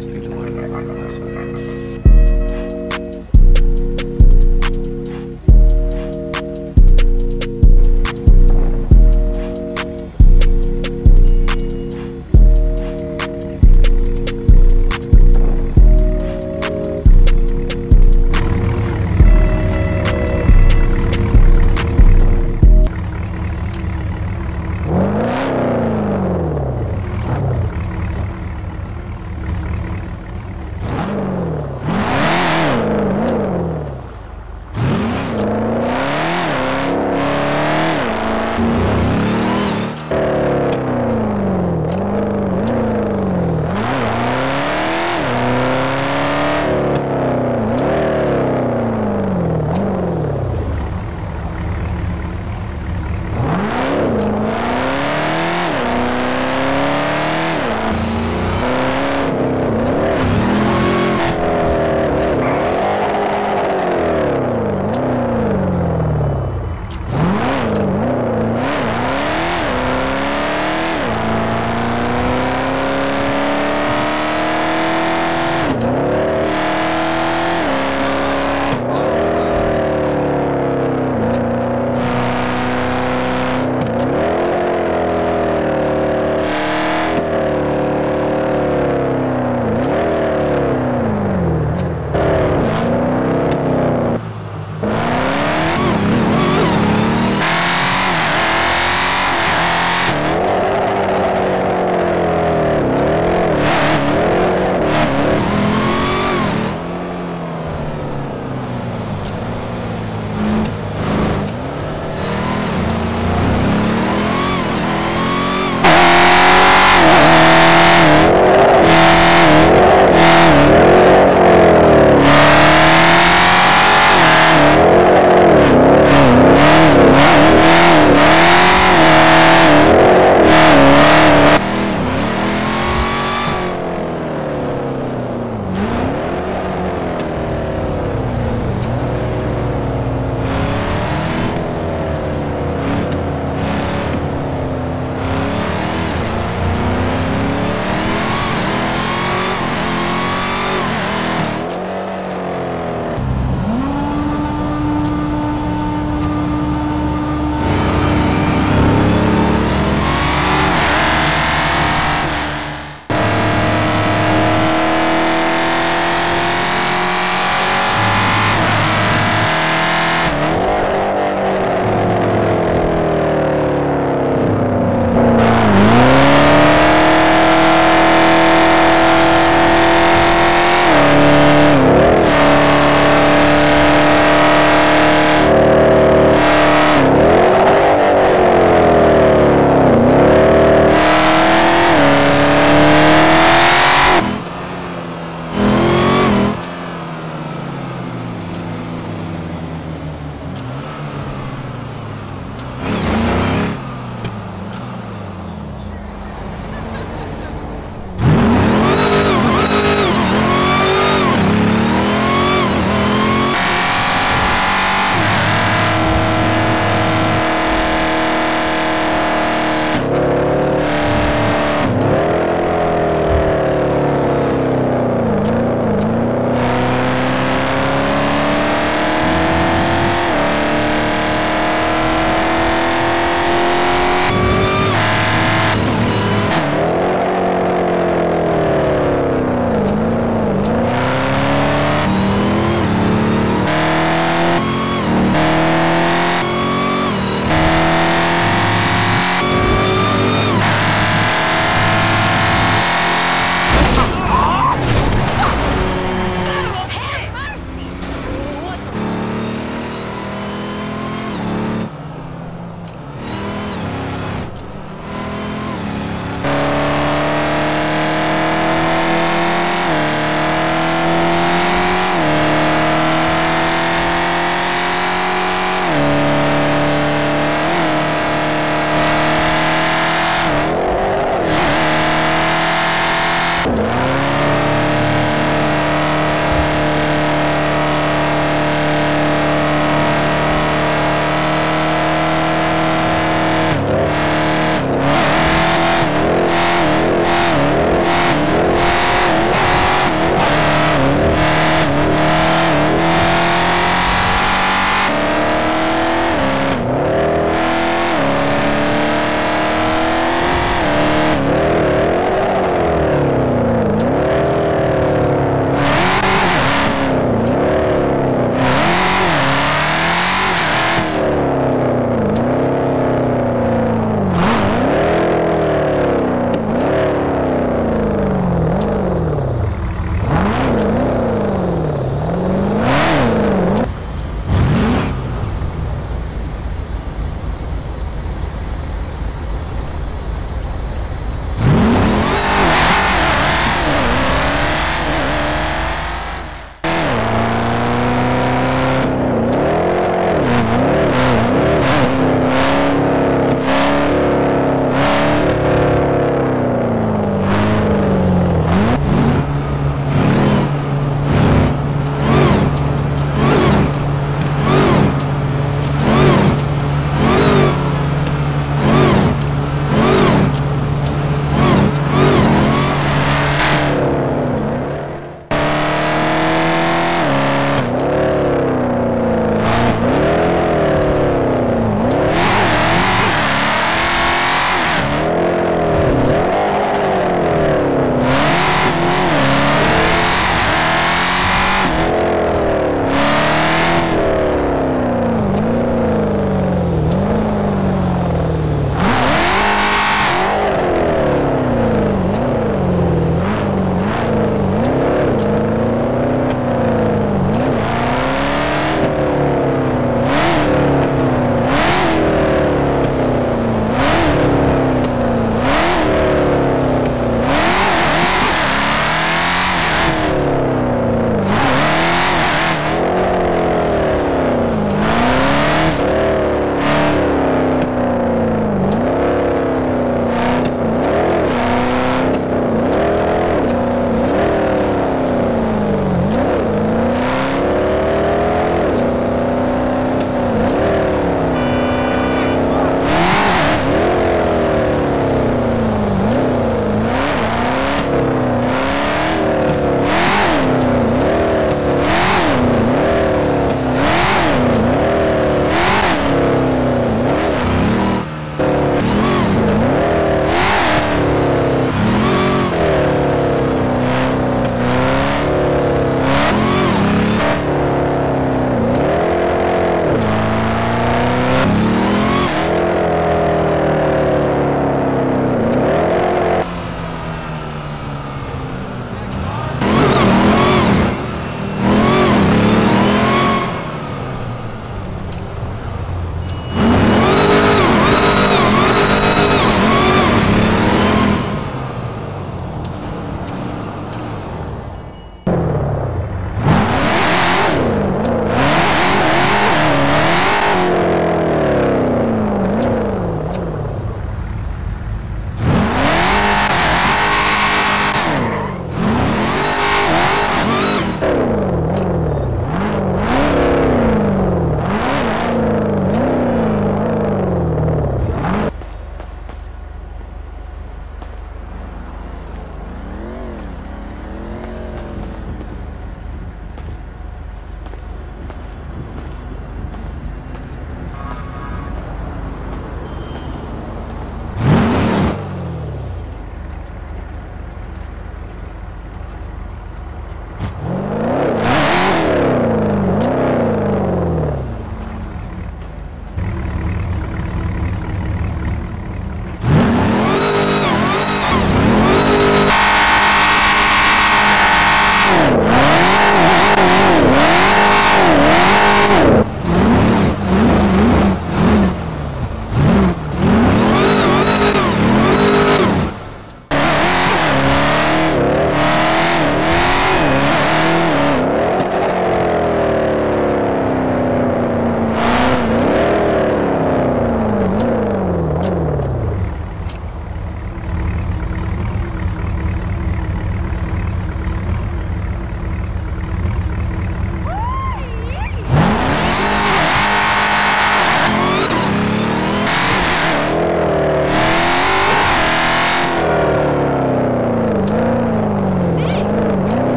Stay tuned for the following episode.